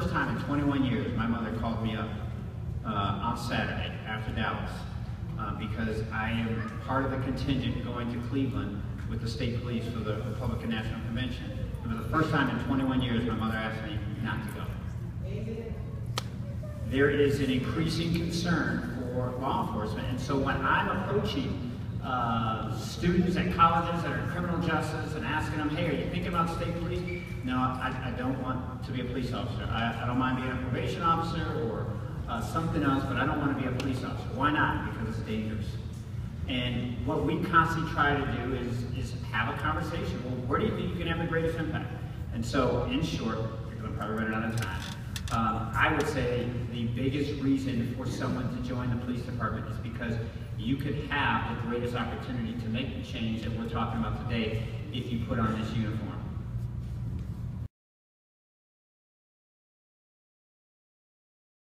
first time in 21 years, my mother called me up uh, on Saturday after Dallas uh, because I am part of the contingent going to Cleveland with the state police for the Republican National Convention. And for the first time in 21 years, my mother asked me not to go. There is an increasing concern for law enforcement, and so when I'm approaching uh, students at colleges that are criminal justice and asking them, hey, are you thinking about state police? No, I, I don't want to be a police officer. I, I don't mind being a probation officer or uh, something else, but I don't want to be a police officer. Why not? Because it's dangerous. And what we constantly try to do is, is have a conversation. Well, where do you think you can have the greatest impact? And so, in short, because I'm probably run out of time, I would say the biggest reason for someone to join the police department is because you could have the greatest opportunity to make the change that we're talking about today if you put on this uniform.